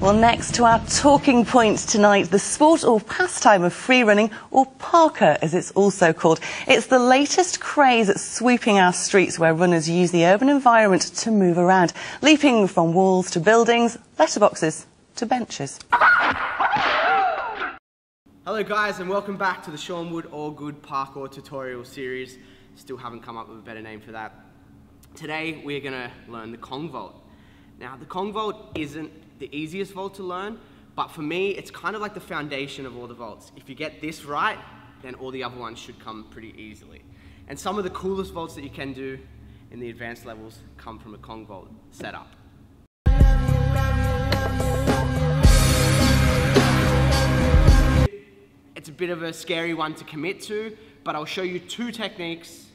Well, next to our talking point tonight, the sport or pastime of free running, or parkour as it's also called. It's the latest craze at sweeping our streets where runners use the urban environment to move around, leaping from walls to buildings, letterboxes to benches. Hello guys and welcome back to the Shaun Wood All Good Parkour tutorial series. Still haven't come up with a better name for that. Today we're going to learn the Kong Vault. Now the Kong Vault isn't the easiest vault to learn, but for me, it's kind of like the foundation of all the vaults. If you get this right, then all the other ones should come pretty easily. And some of the coolest vaults that you can do in the advanced levels come from a Kong Vault setup. It's a bit of a scary one to commit to, but I'll show you two techniques.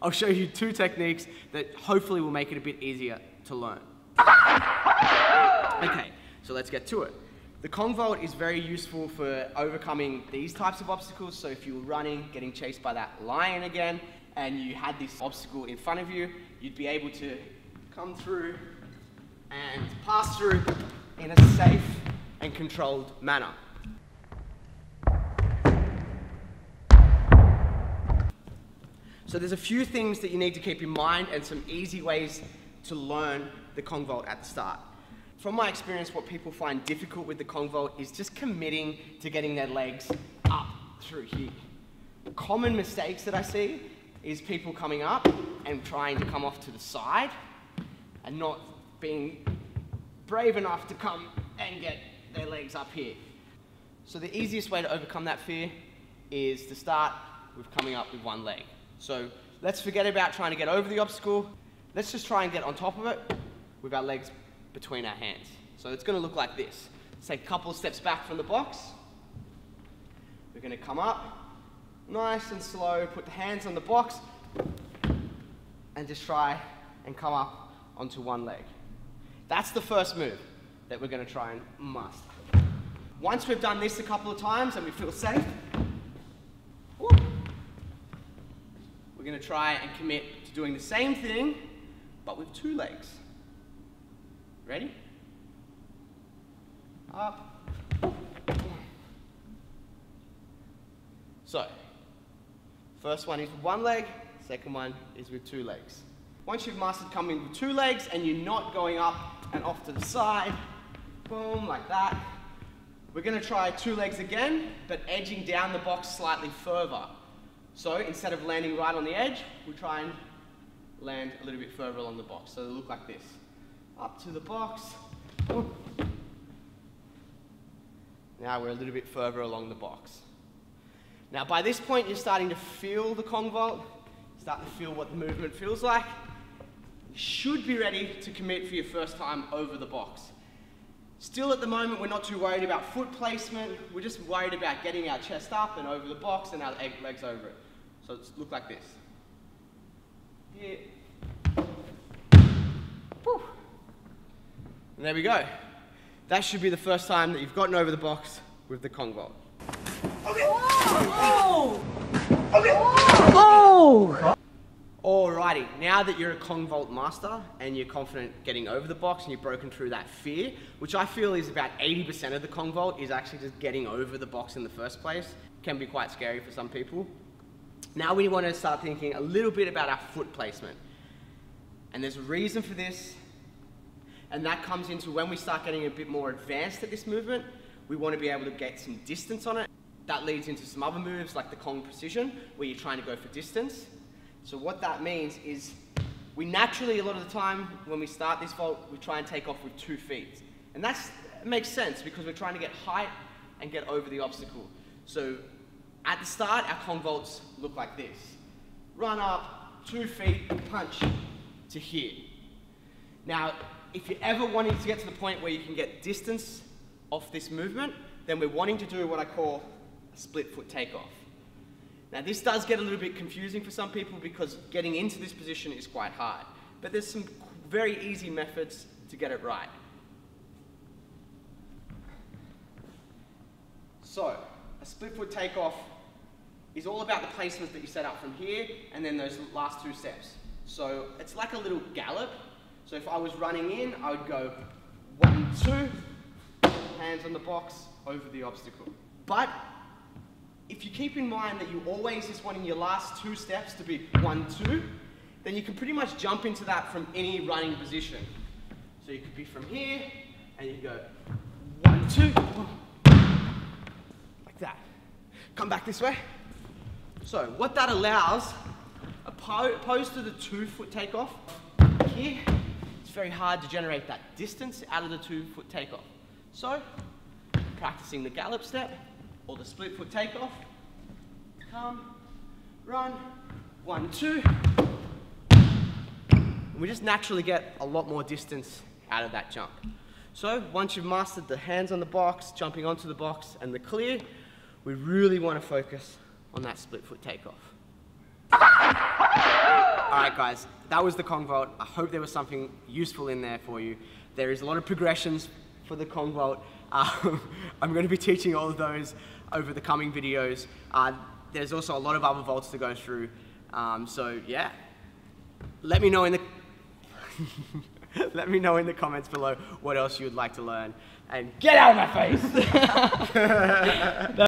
I'll show you two techniques that hopefully will make it a bit easier to learn. Let's get to it. The Kong Vault is very useful for overcoming these types of obstacles. So if you were running, getting chased by that lion again, and you had this obstacle in front of you, you'd be able to come through and pass through in a safe and controlled manner. So there's a few things that you need to keep in mind and some easy ways to learn the Kong Vault at the start. From my experience, what people find difficult with the Kong Vault is just committing to getting their legs up through here. Common mistakes that I see is people coming up and trying to come off to the side and not being brave enough to come and get their legs up here. So the easiest way to overcome that fear is to start with coming up with one leg. So let's forget about trying to get over the obstacle. Let's just try and get on top of it with our legs between our hands. So it's going to look like this. Let's take a couple of steps back from the box. We're going to come up, nice and slow, put the hands on the box, and just try and come up onto one leg. That's the first move that we're going to try and master. Once we've done this a couple of times and we feel safe, we're going to try and commit to doing the same thing, but with two legs. Ready? Up. So, first one is with one leg, second one is with two legs. Once you've mastered coming with two legs and you're not going up and off to the side, boom, like that, we're going to try two legs again, but edging down the box slightly further. So instead of landing right on the edge, we'll try and land a little bit further along the box. So they look like this up to the box. Now we're a little bit further along the box. Now by this point you're starting to feel the Kong Vault, starting to feel what the movement feels like. You should be ready to commit for your first time over the box. Still at the moment we're not too worried about foot placement, we're just worried about getting our chest up and over the box and our legs over it. So it's look like this. Here, And there we go. That should be the first time that you've gotten over the box with the Kong Vault. Okay. Oh! Okay. Oh! Alrighty, now that you're a Kong Vault master and you're confident getting over the box and you've broken through that fear, which I feel is about 80% of the Kong Vault is actually just getting over the box in the first place. Can be quite scary for some people. Now we want to start thinking a little bit about our foot placement. And there's a reason for this, and that comes into when we start getting a bit more advanced at this movement, we want to be able to get some distance on it. That leads into some other moves like the Kong Precision, where you're trying to go for distance. So what that means is we naturally, a lot of the time, when we start this vault, we try and take off with two feet. And that makes sense because we're trying to get height and get over the obstacle. So at the start, our Kong vaults look like this. Run up, two feet, punch to here. Now, if you're ever wanting to get to the point where you can get distance off this movement, then we're wanting to do what I call a split foot takeoff. Now this does get a little bit confusing for some people because getting into this position is quite hard, but there's some very easy methods to get it right. So, a split foot takeoff is all about the placements that you set up from here and then those last two steps. So it's like a little gallop so if I was running in, I would go One, two, hands on the box, over the obstacle. But if you keep in mind that you always just wanting your last two steps to be one, two, then you can pretty much jump into that from any running position. So you could be from here, and you go one, two, like that. Come back this way. So what that allows, opposed to the two foot takeoff, here, very hard to generate that distance out of the two foot takeoff. So, practicing the gallop step or the split foot takeoff, come, run, one, two. we just naturally get a lot more distance out of that jump. So once you've mastered the hands on the box, jumping onto the box, and the clear, we really want to focus on that split foot takeoff. All right, guys, that was the Kong Vault. I hope there was something useful in there for you. There is a lot of progressions for the Kong Vault. Um, I'm going to be teaching all of those over the coming videos. Uh, there's also a lot of other vaults to go through. Um, so yeah, let me know in the let me know in the comments below what else you would like to learn. And get out of my face!